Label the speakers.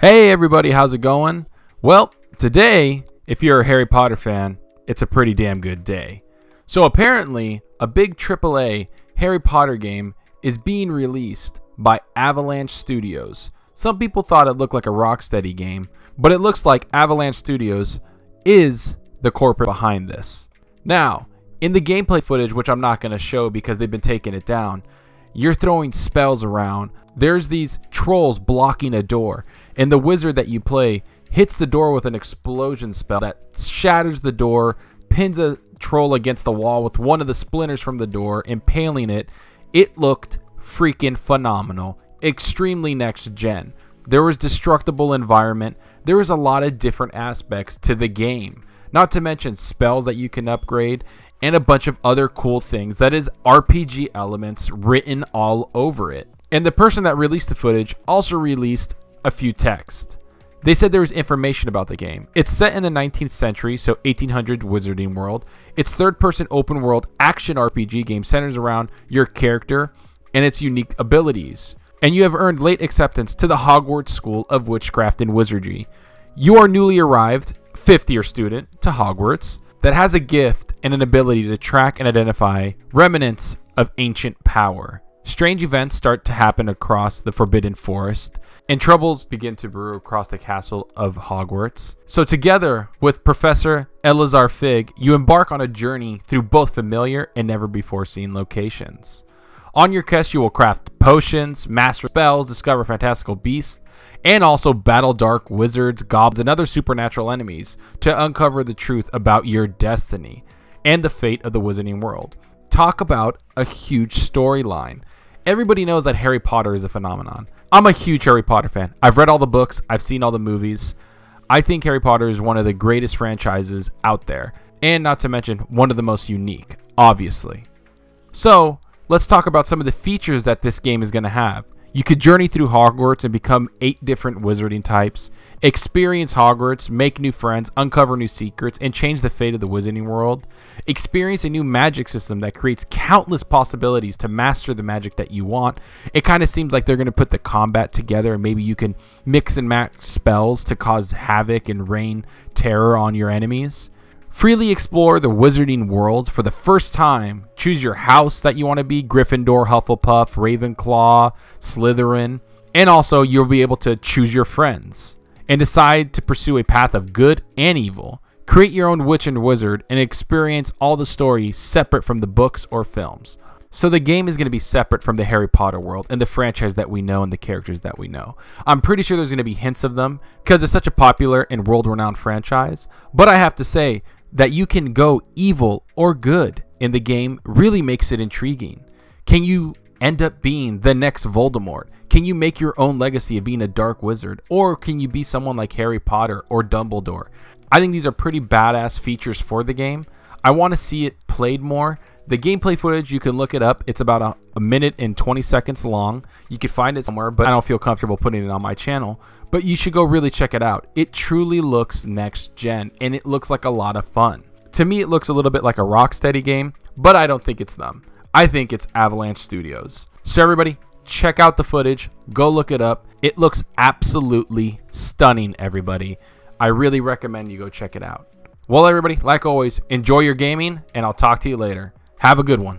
Speaker 1: Hey everybody, how's it going? Well, today, if you're a Harry Potter fan, it's a pretty damn good day. So apparently, a big AAA Harry Potter game is being released by Avalanche Studios. Some people thought it looked like a Rocksteady game, but it looks like Avalanche Studios is the corporate behind this. Now, in the gameplay footage, which I'm not going to show because they've been taking it down, you're throwing spells around. There's these trolls blocking a door, and the wizard that you play hits the door with an explosion spell that shatters the door, pins a troll against the wall with one of the splinters from the door, impaling it. It looked freaking phenomenal. Extremely next gen. There was destructible environment. There was a lot of different aspects to the game. Not to mention spells that you can upgrade and a bunch of other cool things that is RPG elements written all over it. And the person that released the footage also released a few texts. They said there was information about the game. It's set in the 19th century, so 1800 Wizarding World. Its third person open world action RPG game centers around your character and its unique abilities. And you have earned late acceptance to the Hogwarts School of Witchcraft and Wizardry. You are newly arrived, fifth year student, to Hogwarts that has a gift and an ability to track and identify remnants of ancient power. Strange events start to happen across the Forbidden Forest, and troubles begin to brew across the castle of Hogwarts. So, together with Professor Eleazar Fig, you embark on a journey through both familiar and never before seen locations. On your quest, you will craft potions, master spells, discover fantastical beasts, and also battle dark wizards, goblins, and other supernatural enemies to uncover the truth about your destiny and the fate of the wizarding world. Talk about a huge storyline. Everybody knows that Harry Potter is a phenomenon. I'm a huge Harry Potter fan. I've read all the books, I've seen all the movies. I think Harry Potter is one of the greatest franchises out there, and not to mention one of the most unique, obviously. So, let's talk about some of the features that this game is going to have. You could journey through Hogwarts and become eight different wizarding types, experience Hogwarts, make new friends, uncover new secrets, and change the fate of the wizarding world. Experience a new magic system that creates countless possibilities to master the magic that you want. It kind of seems like they're going to put the combat together, and maybe you can mix and match spells to cause havoc and rain terror on your enemies. Freely explore the wizarding world for the first time. Choose your house that you want to be Gryffindor, Hufflepuff, Ravenclaw, Slytherin. And also, you'll be able to choose your friends and decide to pursue a path of good and evil. Create your own witch and wizard and experience all the story separate from the books or films. So the game is going to be separate from the Harry Potter world and the franchise that we know and the characters that we know. I'm pretty sure there's going to be hints of them because it's such a popular and world-renowned franchise. But I have to say, that you can go evil or good in the game really makes it intriguing. Can you end up being the next Voldemort? Can you make your own legacy of being a dark wizard? Or can you be someone like Harry Potter or Dumbledore? I think these are pretty badass features for the game. I want to see it played more. The gameplay footage, you can look it up. It's about a, a, minute and 20 seconds long. You can find it somewhere, but I don't feel comfortable putting it on my channel. But you should go really check it out. It truly looks next gen, and it looks like a lot of fun. To me, it looks a little bit like a Rocksteady game, but I don't think it's them. I think it's Avalanche Studios. So everybody, check out the footage. Go look it up. It looks absolutely stunning, everybody. I really recommend you go check it out. Well, everybody, like always, enjoy your gaming, and I'll talk to you later. Have a good one.